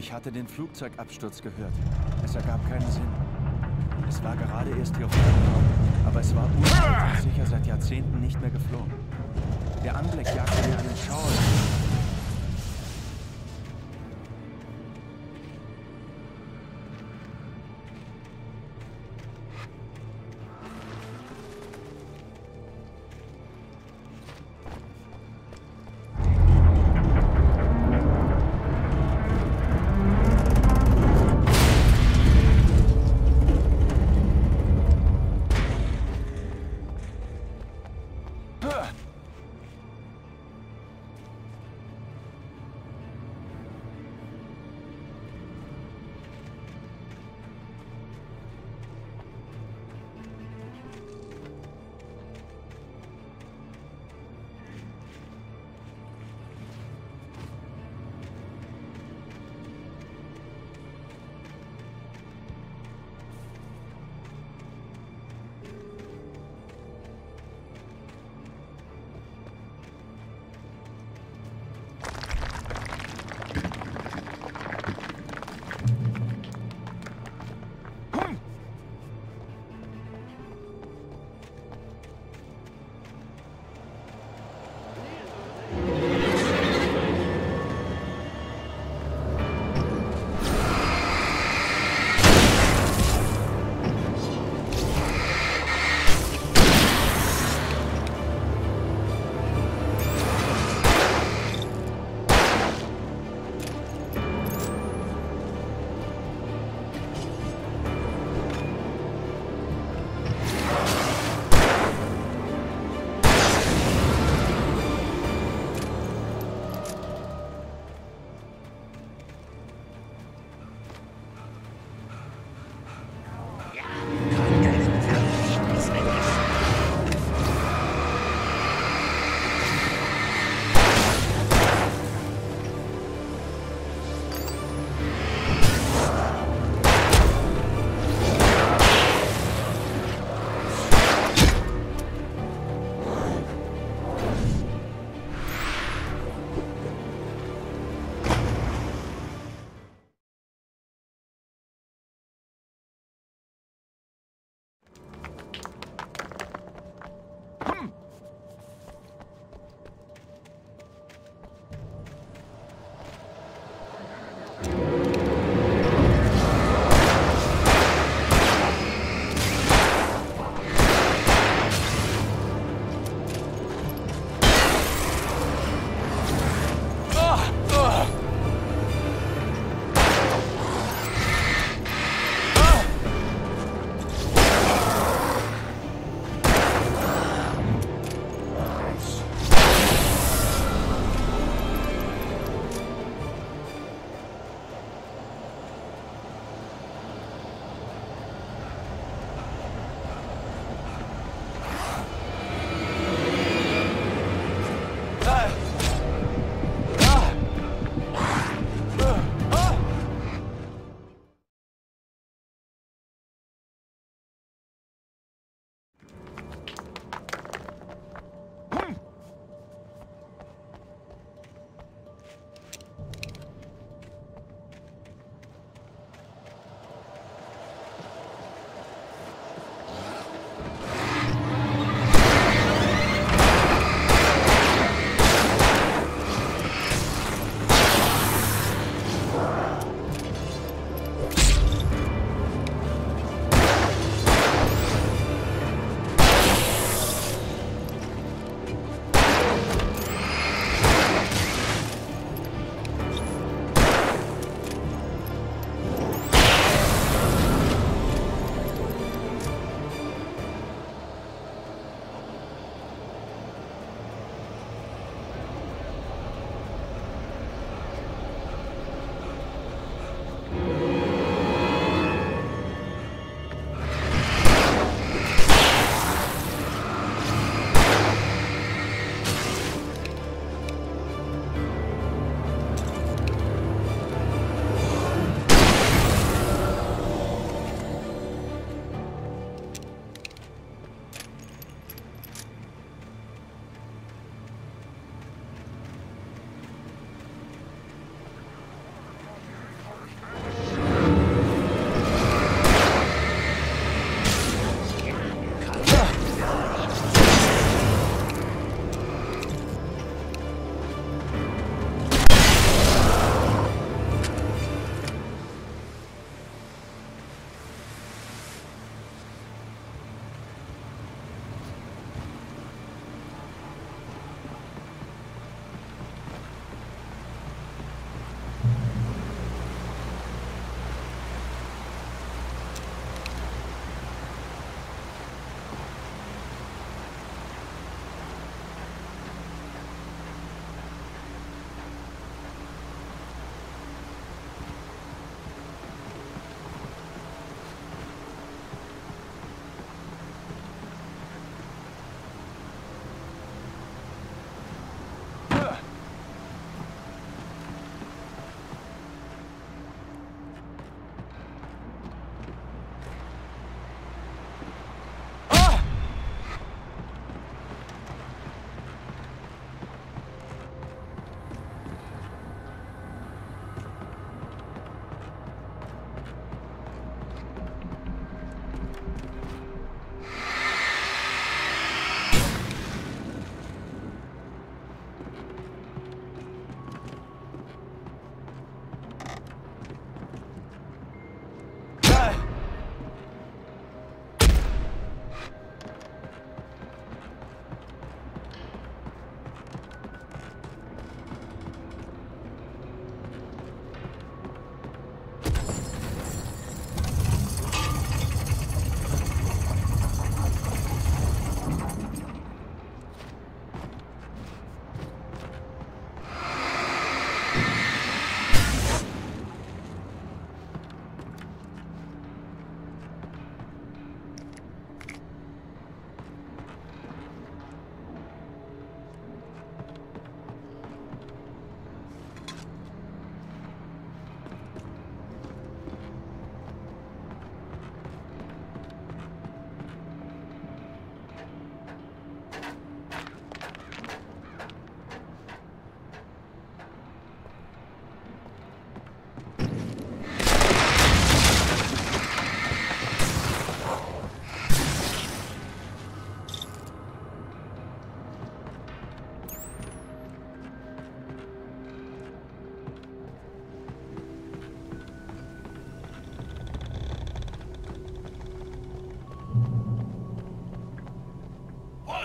C: Ich hatte den Flugzeugabsturz gehört. Es ergab keinen Sinn. Es war gerade erst hier hochgekommen, aber es war uralt und sicher seit Jahrzehnten nicht mehr geflogen. Der Anblick jagte mir einen Schauer.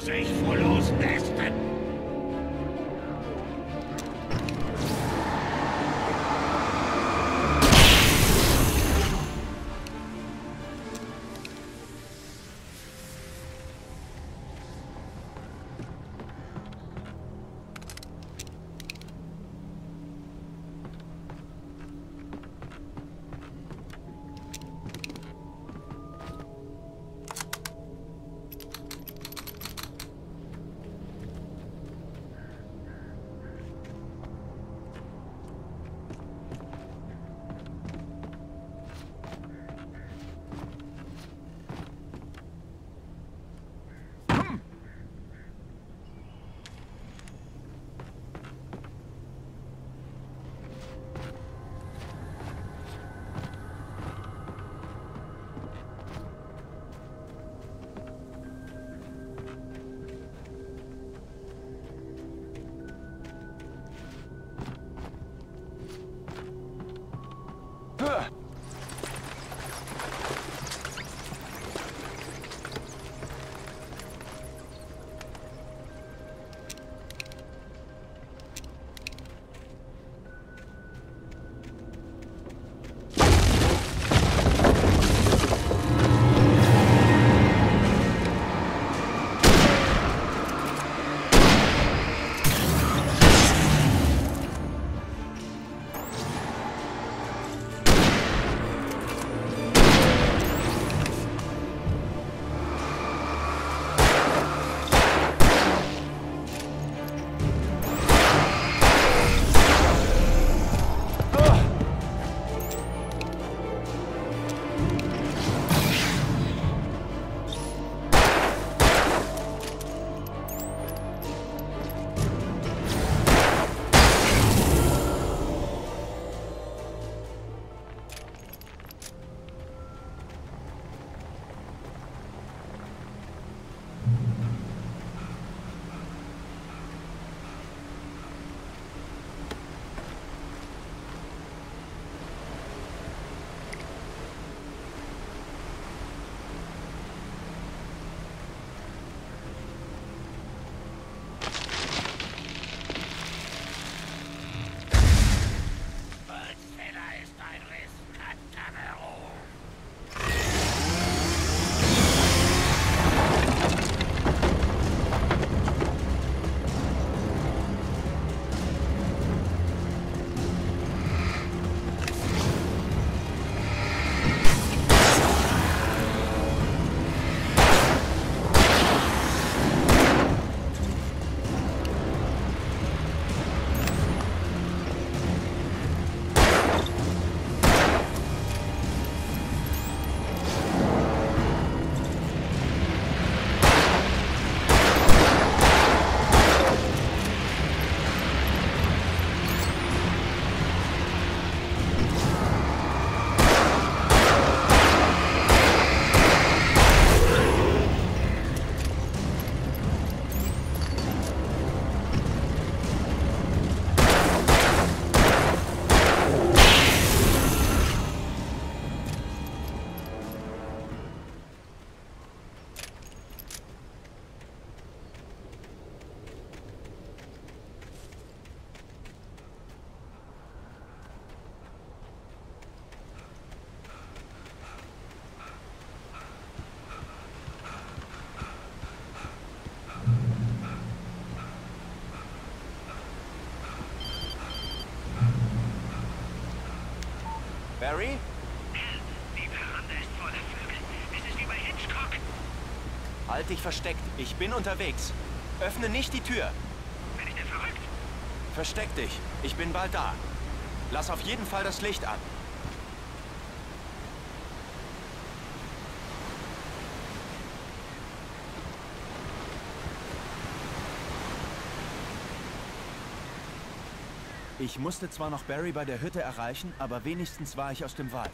S: Sich vor losnesten.
C: Barry? Halt dich versteckt. Ich bin unterwegs. Öffne nicht die Tür.
G: Bin ich denn verrückt?
C: Versteck dich. Ich bin bald da. Lass auf jeden Fall das Licht an. Ich musste zwar noch Barry bei der Hütte erreichen, aber wenigstens war ich aus dem Wald.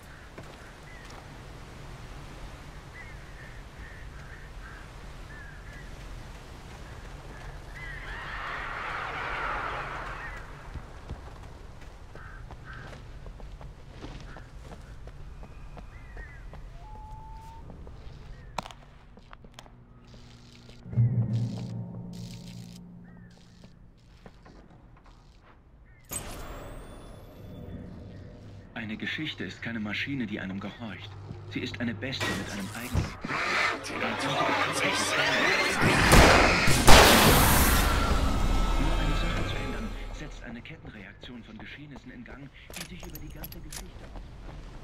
C: Geschichte ist keine Maschine, die einem gehorcht. Sie ist eine Bestie mit einem eigenen. Nur eine Sache zu ändern, setzt eine Kettenreaktion von Geschehnissen in Gang, die sich über die ganze Geschichte Die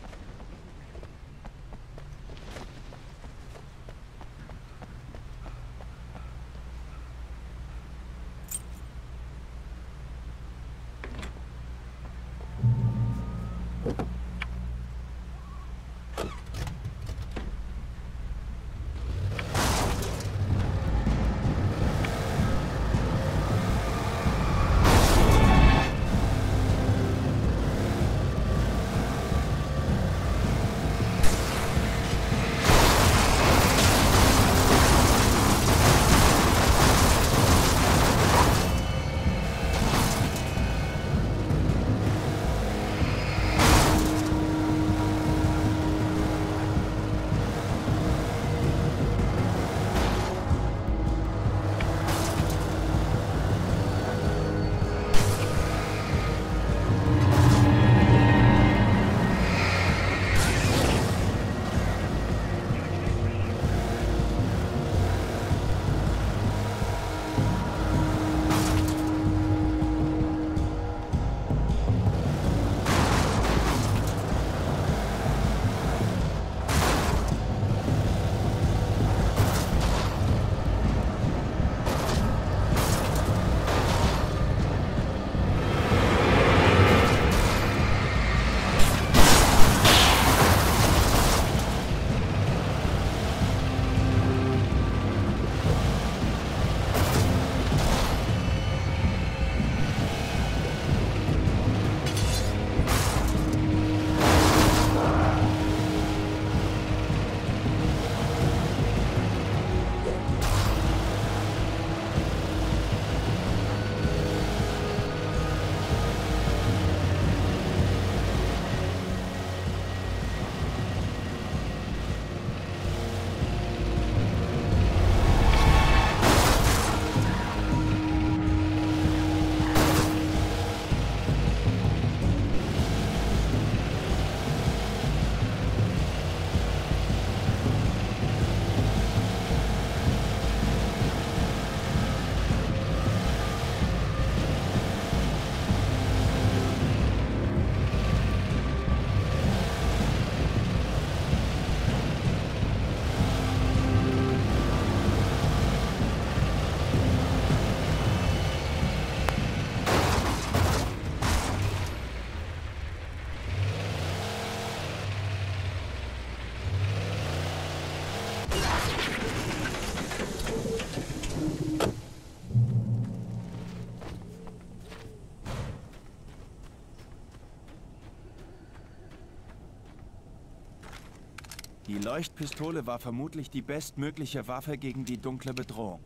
C: Leuchtpistole war vermutlich die bestmögliche Waffe gegen die dunkle Bedrohung.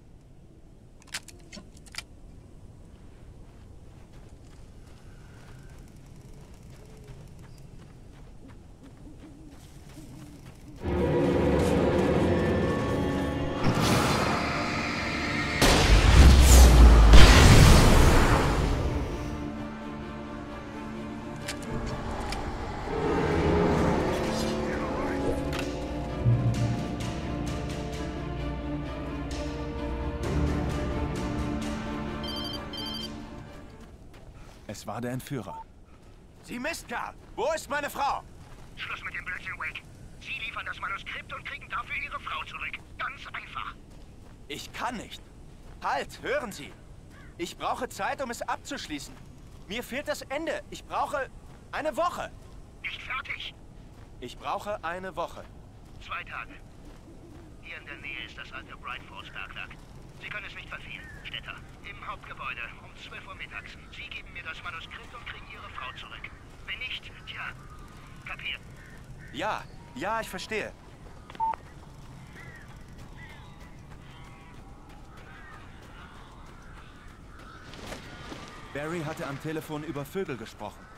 C: Es war der Entführer.
U: Sie Mistkerl! Wo ist meine Frau?
K: Schluss mit dem Blödsinn, Wake. Sie liefern das Manuskript und kriegen dafür Ihre Frau zurück. Ganz einfach.
C: Ich kann nicht. Halt, hören Sie. Ich brauche Zeit, um es abzuschließen. Mir fehlt das Ende. Ich brauche eine Woche.
K: Nicht fertig.
C: Ich brauche eine Woche.
K: Zwei Tage. Hier in der Nähe ist das alte Bright Falls Bergwerk. Sie können es nicht verfehlen, Städter. Im Hauptgebäude um 12 Uhr mittags. Sie geben mir das Manuskript und kriegen Ihre Frau zurück. Wenn nicht, tja, kapiert.
C: Ja, ja, ich verstehe. Barry hatte am Telefon über Vögel gesprochen.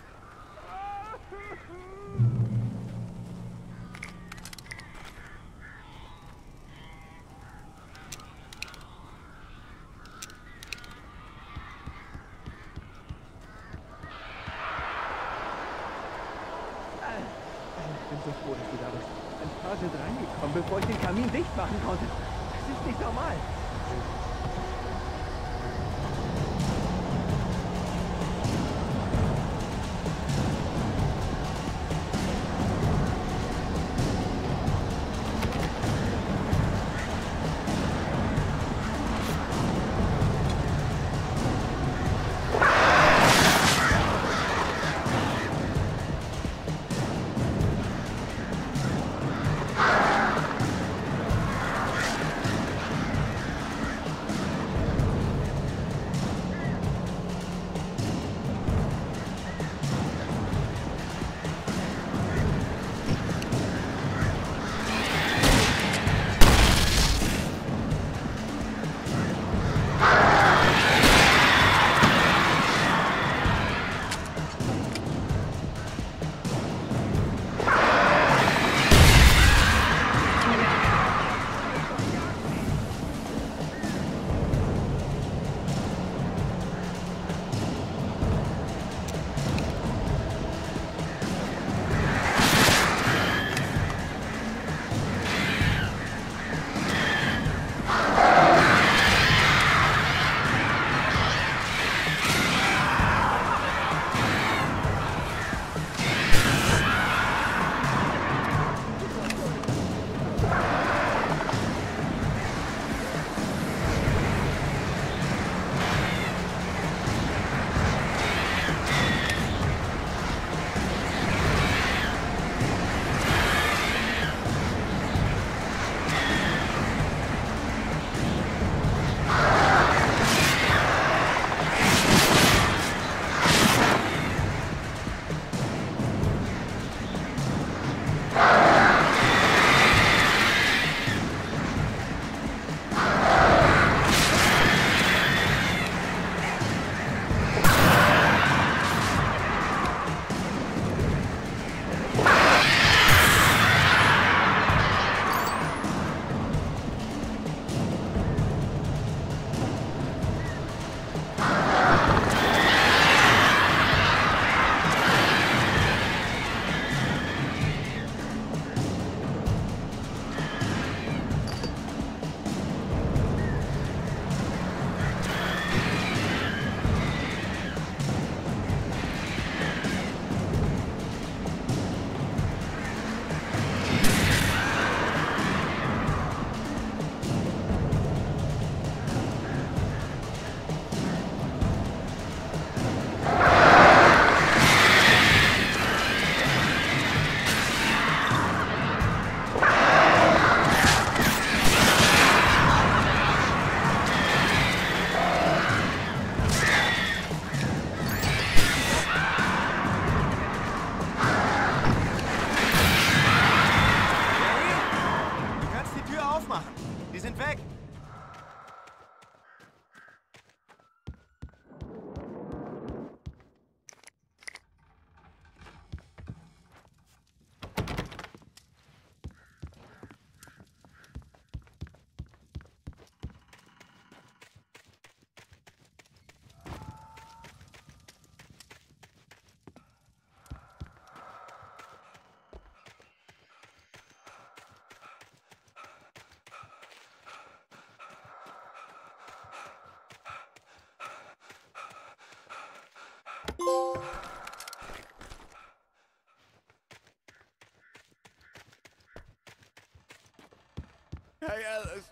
O: Hey, Alice.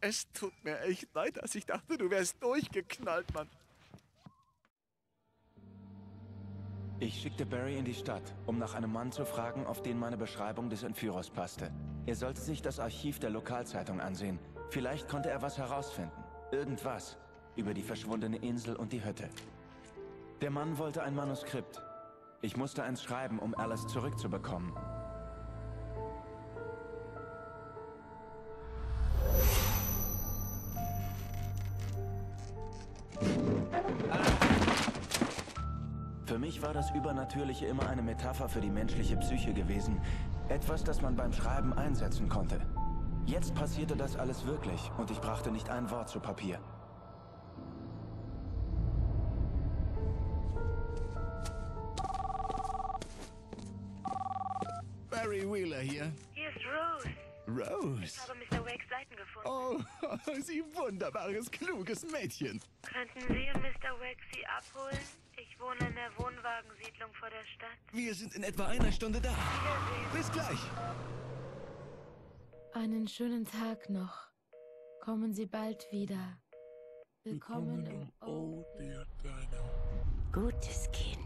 O: Es tut mir echt leid, dass ich dachte, du wärst durchgeknallt, Mann.
C: Ich schickte Barry in die Stadt, um nach einem Mann zu fragen, auf den meine Beschreibung des Entführers passte. Er sollte sich das Archiv der Lokalzeitung ansehen. Vielleicht konnte er was herausfinden. Irgendwas. Über die verschwundene Insel und die Hütte. Der Mann wollte ein Manuskript. Ich musste eins schreiben, um Alice zurückzubekommen. Für mich war das Übernatürliche immer eine Metapher für die menschliche Psyche gewesen. Etwas, das man beim Schreiben einsetzen konnte. Jetzt passierte das alles wirklich und ich brachte nicht ein Wort zu Papier.
O: Mädchen.
V: Könnten Sie und Mr. Sie abholen? Ich wohne in der Wohnwagensiedlung vor der Stadt.
O: Wir sind in etwa einer Stunde da. Bis gleich.
P: Einen schönen Tag noch. Kommen Sie bald wieder. Willkommen im
S: Oh, der Kleine.
F: Gutes Kind.